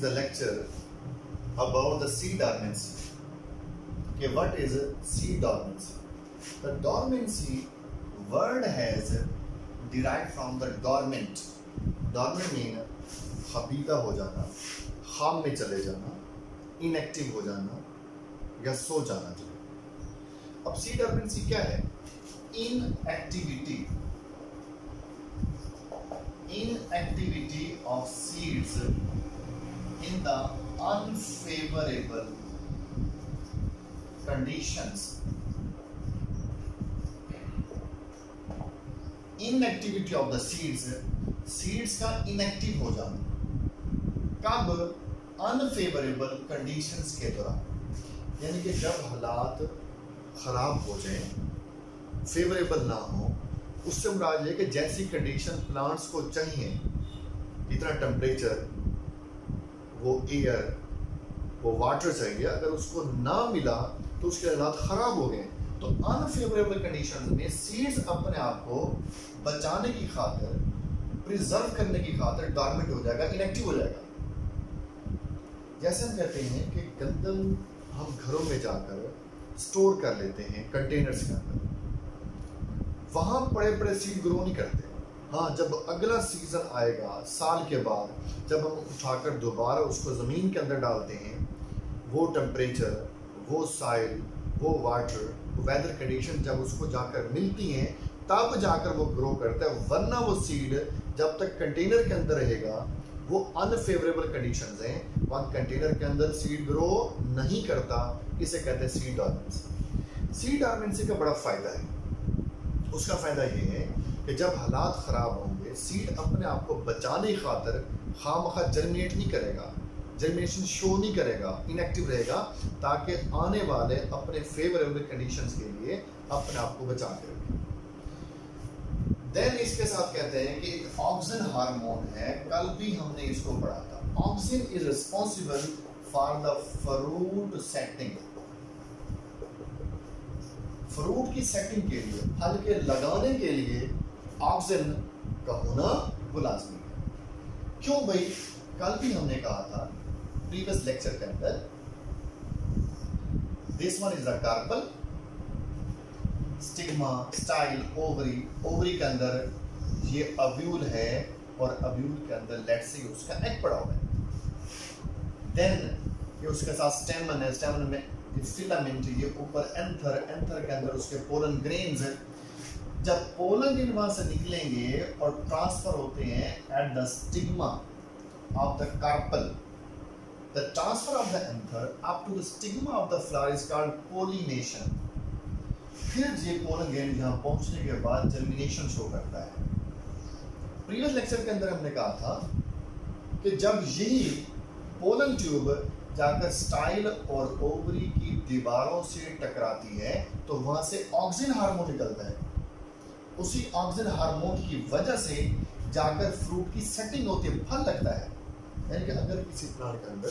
is the lecture about the seed dormancy. Okay, what is seed dormancy? The dormancy word has derived from the dormant. Dormant mean खबीदा हो जाना खाम में चले जाना inactive हो जाना या सो जाना जो अब सी डॉर्मेंसी क्या है inactivity inactivity of seeds in the unfavorable conditions. Inactivity of the seeds. Seeds का inactive हो जाना कब अनफेवरेबल कंडीशंस के दौरान यानी कि जब हालात खराब हो जाए फेवरेबल ना हो उससे मुराद है कि जैसी कंडीशन प्लांट्स को चाहिए इतना टेम्परेचर वो एयर वो वाटर चाहिए, अगर उसको ना मिला तो उसके हालात ख़राब हो गए। तो अनफेवरेबल कंडीशन में सीड्स अपने आप को बचाने की खातर प्रिजर्व करने की खातर डॉर्मेंट हो जाएगा इनएक्टिव हो जाएगा। जैसे हम कहते हैं कि गंदम हम घरों में जाकर स्टोर कर लेते हैं कंटेनर्स के अंदर। वहाँ बड़े बड़े सीड ग्रो नहीं करते। हाँ जब अगला सीज़न आएगा, साल के बाद, जब हम उठाकर दोबारा उसको ज़मीन के अंदर डालते हैं, वो टेम्परेचर वो साइल वो वाटर वो वेदर कंडीशन जब उसको जाकर मिलती हैं, तब जाकर वो ग्रो करता है, वरना वो सीड जब तक कंटेनर के अंदर रहेगा, वो अनफेवरेबल कंडीशन हैं। वहाँ कंटेनर के अंदर सीड ग्रो नहीं करता, इसे कहते हैं सीड डॉर्मेंसी सीड डॉर्मेंसी का बड़ा फ़ायदा है। उसका फ़ायदा ये है कि जब हालात ख़राब होंगे सीड अपने आप को बचाने की खातर खाम खा जर्मिनेट नहीं करेगा जर्मिनेशन शो नहीं करेगा इनएक्टिव रहेगा, ताकि आने वाले अपने फेवरेबल कंडीशन के लिए अपने आप को बचा के देन इसके साथ कहते हैं कि एक ऑक्सीजन हार्मोन है, कल भी हमने इसको पढ़ा था। Oxygen is responsible for the fruit setting fruit की सेटिंग के लिए, फल के लगाने के लिए ऑक्सीजन का होना वो लाजमी है। क्यों भाई? कल भी हमने कहा था प्रीवियस लेक्चर के अंदर this one is the carpel stigma style ovary ovary के अंदर ये अव्यूल है और अव्यूल के अंदर लेट से उसका एग पड़ा हुआ है। देन ये उसके साथ स्टेमन है स्टेमन में फिलामेंट ये ऊपर एंथर एंथर के अंदर उसके पोलन ग्रेन्स है। जब पोलन ग्रेन वहाँ से निकलेंगे और ट्रांसफ़र होते हैं at the stigma of the carpel the transfer of the anther up to the stigma of the flower is called pollination फिर ये पोलन ग्रेन यहाँ पहुँचने के बाद जर्मिनेशन शो करता है। प्रीवियस लेक्चर के अंदर हमने कहा था कि जब यही पोलन ट्यूब जाकर स्टाइल और ओवरी की दीवारों से टकराती है तो वहाँ से ऑक्सीजन हार्मोन निकलता है। उसी ऑक्सीजन हार्मोन की वजह से जाकर फ्रूट की सेटिंग होती है, फल लगता है। यानी कि अगर किसी प्लांट के अंदर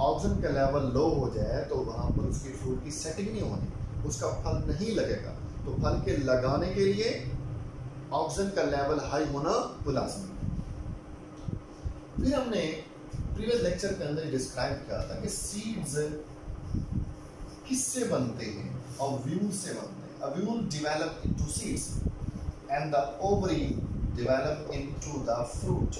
ऑक्सीजन का लेवल लो हो जाए तो वहाँ पर उसकी फ्रूट की सेटिंग नहीं होनी, उसका फल नहीं लगेगा। तो फल के लगाने के लिए ऑक्सीजन का लेवल हाई होना लाजमी फिर हमने प्रीवियस लेक्चर के अंदर डिस्क्राइब किया था कि सीड्स किससे बनते हैं अव्यूल से बनते हैं। Ovule develop into seeds and the ovary develop into the fruit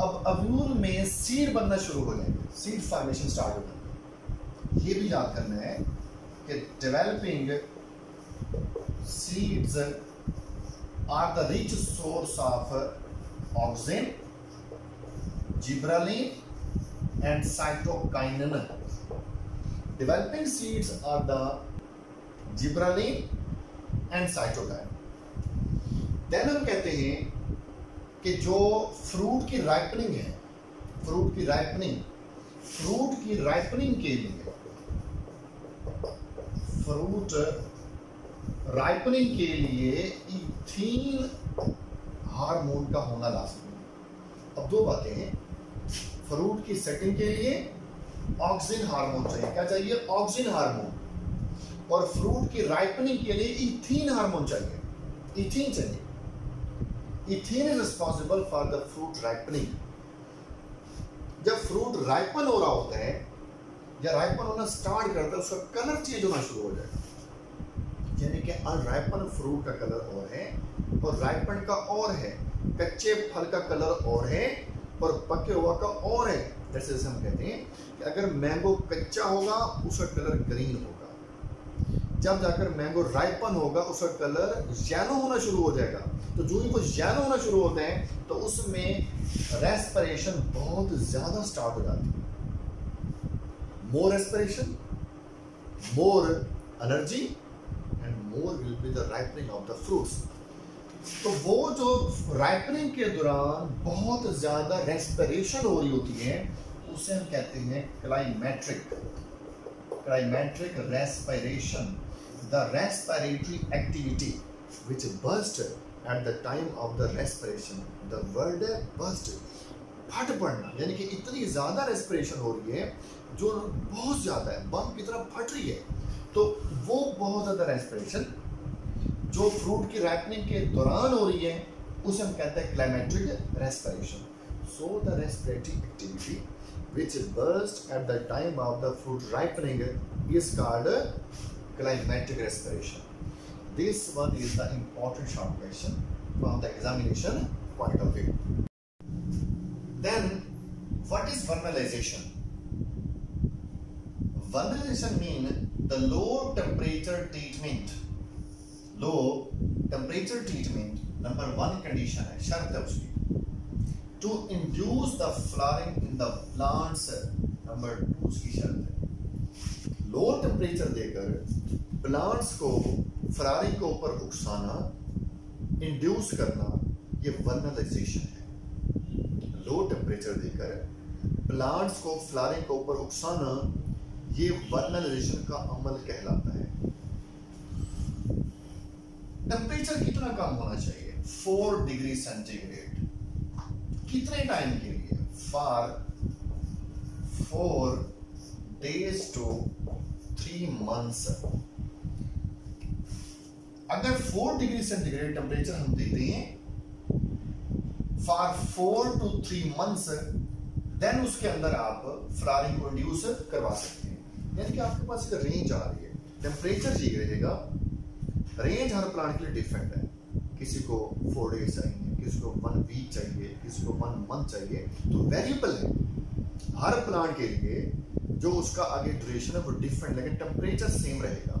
अब अव्यूल में सीड बनना शुरू हो जाएँगे सीड फॉर्मेशन स्टार्ट हो जाएँगे ये भी याद करना है कि developing seeds are the rich source of oxygen gibberellin and cytokinin. Developing seeds are the gibberellin and cytokinin. Then हम कहते हैं कि जो फ्रूट की राइपनिंग है फ्रूट की राइपनिंग फ्रूट की राइपनिंग के लिए फ्रूट राइपनिंग के लिए इथीन हार्मोन का होना लाजमी है। अब दो बातें हैं। फ्रूट की सेटिंग के लिए ऑक्सीजन हार्मोन चाहिए। क्या चाहिए? ऑक्सीजन हार्मोन और फ्रूट की राइपनिंग के लिए इथीन हार्मोन चाहिए। इथीन चाहिए। Ethene is responsible for the fruit ripening जब फ्रूट राइपन हो रहा होता है, या राइपन होना स्टार्ट करता है, उसका कलर चेंज होना शुरू हो जाएगा यानी कि अनराइपन फ्रूट का कलर और है, और राइपन का और है। कच्चे फल का कलर और है, और पके हुआ का और है। जैसे जैसे हम कहते हैं कि अगर मैंगो कच्चा होगा, उसका कलर ग्रीन होगा। जब जाकर मैंगो राइपन होगा, उसका कलर जैनो होना शुरू हो जाएगा। तो जो ही वो जैनो होना शुरू होते हैं तो उसमें रेस्परेशन बहुत ज़्यादा स्टार्ट हो जाती है। More respiration more energy and more will be the ripening of the fruits तो वो जो राइपनिंग के दौरान बहुत ज़्यादा रेस्परेशन हो रही होती है, उसे हम कहते हैं climacteric climacteric respiration the respiratory activity, which burst at the time of the respiration, the word burst. फट पड़ना यानी कि इतनी ज़्यादा रेस्पिरेशन हो रही है, जो बहुत ज़्यादा है बम की तरह फट रही है तो वो बहुत ज़्यादा रेस्पिरेशन जो फ्रूट की रैपनिंग के दौरान हो रही है, उसे हम कहते हैं climatic respiration so the respiratory activity which burst at the time of the fruit ripening is called climatic respiration. This one is the important short question from the examination point of view. Then, what is vernalization? Vernalization means the low temperature treatment. Low temperature treatment, number one condition है शर्त है उसकी to induce the flowering in the plants number two उसकी शर्त है low temperature देकर plants को, Ferrari के ऊपर उकसाना इंड्यूस करना, ये वर्नलाइजेशन है। लो टेम्परेचर देकर प्लांट्स को फ्लारिंग के ऊपर उकसाना, ये वर्नलाइजेशन का अमल कहलाता है। टेम्परेचर कितना कम होना चाहिए? फोर डिग्री सेंटीग्रेड कितने टाइम के लिए? For four days to three months अगर फोर डिग्री सेंटीग्रेड टेम्परेचर हम देते हैं for four to three months then उसके अंदर आप फ्लारिंग को इंड्यूस करवा सकते हैं। यानी कि आपके पास एक रेंज आ रही है। टेम्परेचर ये रहेगा। रेंज हर प्लांट के लिए डिफरेंट है। किसी को फोर डेज़ चाहिए, किसी को वन वीक चाहिए, किसी को वन मंथ चाहिए। तो वेरिएबल है। हर प्लांट के लिए जो उसका आगे ड्यूरेशन है वो डिफरेंट लेकिन टेम्परेचर सेम रहेगा।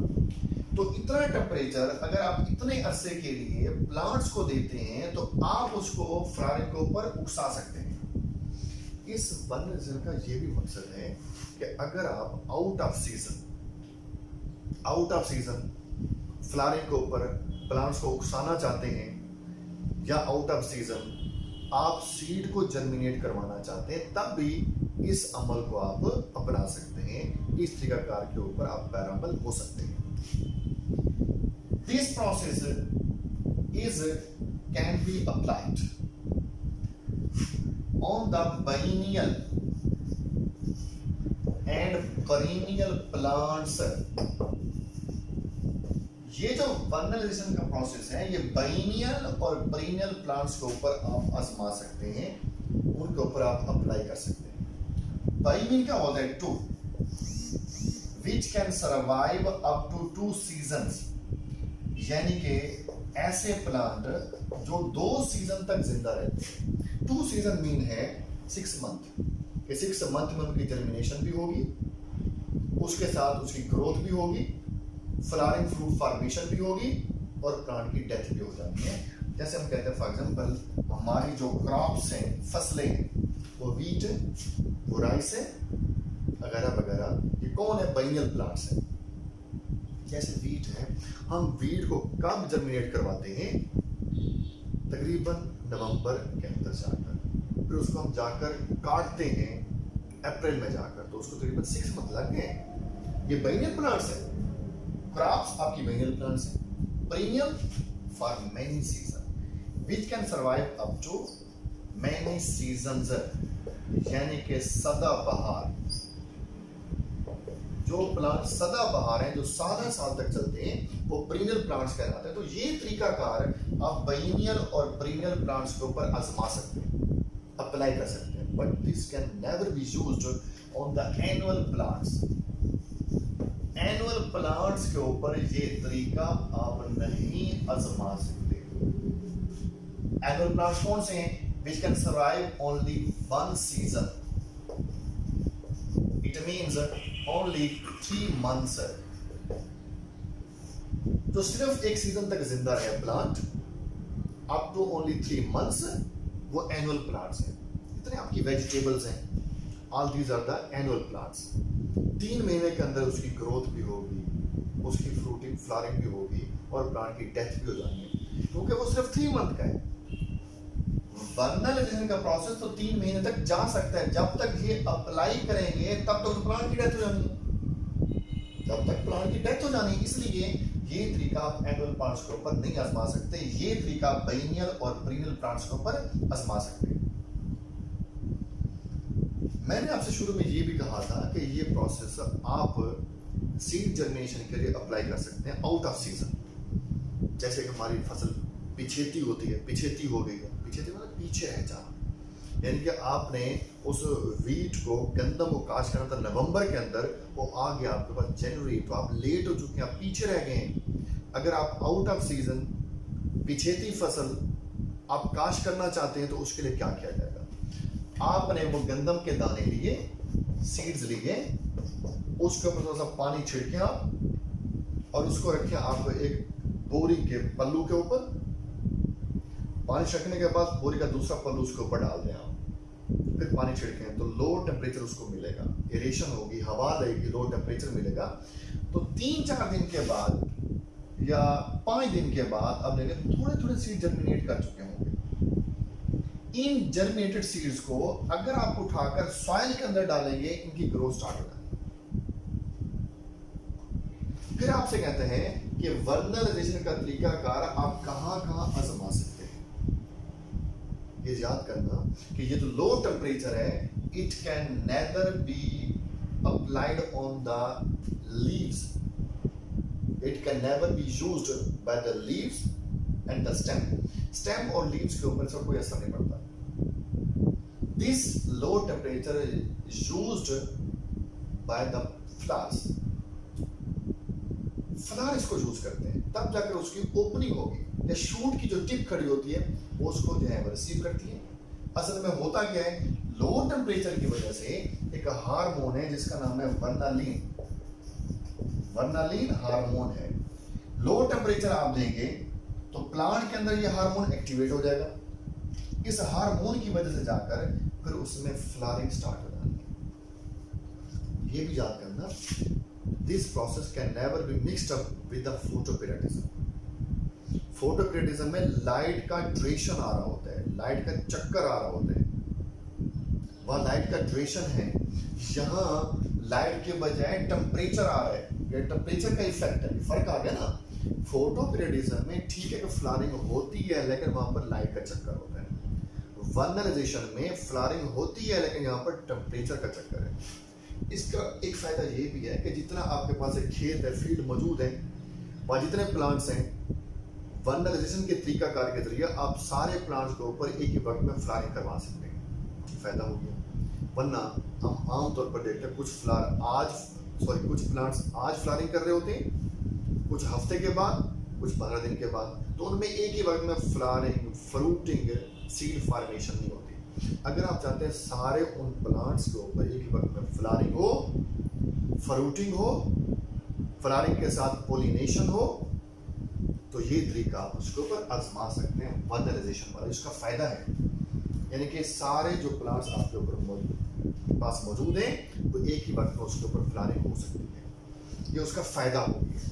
तो इतना टेम्परेचर अगर आप इतने अरसे के लिए प्लांट्स को देते हैं तो आप उसको फ्रारिंग के ऊपर उकसा सकते हैं। इस वन का ये भी मकसद है कि अगर आप out of season out of season flowering के ऊपर प्लांट्स को उकसाना चाहते हैं, या आउट ऑफ़ सीज़न आप सीड को जर्मिनेट करवाना चाहते हैं, तब भी इस अमल को आप अपना सकते हैं। इस तरीकाकार के ऊपर आप पैरामल हो सकते हैं। This process is can be applied on the biennial and perennial plants. ये जो वर्नलाइजेशन का प्रोसेस है, ये बाइनियल और परीनियल प्लांट्स के ऊपर आप आजमा सकते हैं। उनके ऊपर आप अप्लाई कर सकते हैं। बाइनियल क्या होता है two which can survive up to two seasons यानी कि ऐसे प्लांट जो दो सीज़न तक ज़िंदा रहते टू सीज़न मीन है सिक्स मंथ कि सिक्स मंथ में उनकी जर्मिनेशन भी होगी, उसके साथ उसकी ग्रोथ भी होगी फ्लावरिंग फ्रूट फॉर्मेशन भी होगी और प्लांट की डेथ भी हो जाती है। जैसे हम कहते हैं फॉर एग्ज़ाम्पल हमारी जो क्रॉप्स हैं, फ़सलें हैं वो वीट है वो है वगैरह वगैरह। ये कौन है? बैनियल प्लांट्स हैं। जैसे वीट है, हम वीट को कब जर्मिनेट करवाते हैं? तकरीबन नवंबर के अंदर जाकर। फिर उसको हम जाकर काटते हैं, अप्रैल में जाकर। तो उसको तकरीबन सिक्स मंथ लग गए ये बैनियल प्लांट्स है। क्रॉप्स आपकी बैनियल प्लांट्स है। Premium for many season which can survive up to many season यानी कि सदा बहार जो प्लांट सदा बहार हैं, जो सारा साल तक चलते हैं, वो प्रीनियल प्लांट्स कहलाते हैं। तो ये तरीकाकार आप बैनियल और प्रीनियल प्लांट्स के ऊपर आजमा सकते हैं अप्लाई कर सकते हैं। But this can never be use on the annual plants annual plants के ऊपर ये तरीका आप नहीं आजमा सकते। एनुअल प्लांट्स कौन से हैं? Which can survive only one season. It means only three months. तो सिर्फ़ एक सीज़न तक ज़िंदा रहे plant up to only three months वो एनुअल प्लांट्स हैं। इतने आपकी वेजिटेबल्स हैं। All these are the annual plants तीन महीने के अंदर उसकी ग्रोथ भी होगी, उसकी फ्रूटिंग फ्लारिंग भी होगी और प्लांट की डेथ भी हो है क्योंकि वो सिर्फ़ थ्री मंथ का है। बर्नलाइजेशन का प्रोसेस तो तीन महीने तक जा सकता है। जब तक ये अप्लाई करेंगे, तब तक तो प्लांट की डेथ हो जानी। जब तक प्लांट की डेथ हो जानी, इसलिए ये तरीका आप एनुअल प्लांट्स के ऊपर नहीं आजमा सकते। ये तरीका पेनियल और प्रीनियल प्लांट्स के ऊपर आजमा सकते हैं। मैंने आपसे शुरू में ये भी कहा था कि ये प्रोसेस आप सीड जर्मिनेशन के लिए अप्लाई कर सकते हैं आउट ऑफ़ सीज़न जैसे कि हमारी फ़सल पिछेती होती है, पिछेती हो गई है। पीछे है जहाँ यानी कि आपने उस वीट को गंदम को काश करना था नवंबर के अंदर, वो आ गया आपके पास जनवरी तो आप लेट हो चुके हैं, आप पीछे रह गए हैं। अगर आप आउट ऑफ़ सीज़न पिछेती फ़सल आप काश करना चाहते हैं तो उसके लिए क्या किया जाएगा? आपने वो गंदम के दाने लिए सीड्स लिए, उसके ऊपर थोड़ा सा पानी छिड़के आप, और उसको रखे आप एक बोरी के पल्लू के ऊपर पानी छिड़कने के बाद बोरी का दूसरा पल उसके ऊपर डाल दें आप। फिर पानी छिड़कें तो लो टेम्परेचर उसको मिलेगा। एरेशन होगी, हवा लगेगी लो टेम्परेचर मिलेगा। तो तीन चार दिन के बाद या पाँच दिन के बाद अब देखें थोड़े थोड़े सीड जर्मिनेट कर चुके होंगे। इन जर्मिनेटेड सीड्स को अगर आप उठाकर सॉइल के अंदर डालेंगे, इनकी ग्रोथ स्टार्ट हो जाएगी फिर आपसे कहते हैं कि वर्नलाइजेशन का तरीकाकार आप कहाँ कहाँ आजमा सकते ये याद करना कि ये जो लो टेम्परेचर है it can neither be applied on the leaves it can never be used by the leaves and the stem stem और लीव्स के ऊपर इसका कोई असर नहीं पड़ता। This low temperature is used by the flowers flower इसको यूज़ करते हैं। तब जाकर उसकी ओपनिंग होगी। या शूट की जो टिप खड़ी होती है उसको जो है वो रिसीव करती है। असल में होता क्या है लो टेम्परेचर की वजह से एक हार्मोन है जिसका नाम है वर्नालीन। वर्नालीन हार्मोन है। लो टेम्परेचर आप देंगे तो प्लांट के अंदर ये हार्मोन एक्टिवेट हो जाएगा। इस हार्मोन की वजह से जाकर फिर उसमें फ्लारिंग स्टार्ट हो जाती है। ये भी याद करना this process can never be mixed up with the photoperiodism फोटोक्रेटिज्म में लाइट का ड्रेशन आ रहा होता है लाइट का चक्कर आ रहा होता है। वह लाइट का ड्रेशन है। यहाँ लाइट के बजाय टेम्परेचर आ रहा है। ये टेम्परेचर का इफ़ेक्ट है। फ़र्क आ गया ना? फोटोक्रेटिज्म में ठीक है कि फ्लारिंग होती है, लेकिन वहाँ पर लाइट का चक्कर होता है। वर्नलाइजेशन में फ्लारिंग होती है, लेकिन यहाँ पर टेम्परेचर का चक्कर है। इसका एक फ़ायदा ये भी है कि जितना आपके पास एक खेत है फ़ील्ड मौजूद है, वहाँ जितने प्लांट्स हैं वर्नलाइजेशन के तरीकाकार के ज़रिए आप सारे प्लांट्स के ऊपर एक ही वक्त में फ्लारिंग करवा सकते हैं। फ़ायदा हो गया। वरना हम आमतौर पर देखते हैं, कुछ फ्लार आज सॉरी कुछ प्लांट्स आज फ्लारिंग कर रहे होते हैं, कुछ हफ़्ते के बाद, कुछ पंद्रह दिन के बाद। तो उनमें एक ही वक्त में फ्लारिंग फ्रूटिंग सीड फॉर्मेशन नहीं होती। अगर आप चाहते हैं सारे उन प्लांट्स के ऊपर एक ही वक्त में फ्लारिंग हो फ्रूटिंग हो फ्लारिंग के साथ पोलिनेशन हो तो ये तरीका उसके ऊपर आजमा सकते हैं वर्नलाइजेशन वाला इसका फ़ायदा है। यानी कि सारे जो प्लांट्स आपके ऊपर पास मौजूद हैं वो एक ही वक्त में उसके ऊपर फ्लारिंग हो सकती है। ये उसका फ़ायदा हो गया।